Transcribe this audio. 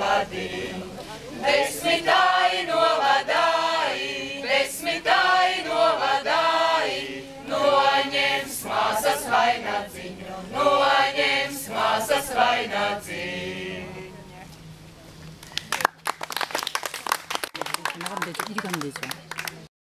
sirdī. Desmitai novadāji, desmitai novadāji, noņems māsas vainadziņu, noņems māsas vainadziņu. 나가면 되죠. 이리 가면 되죠.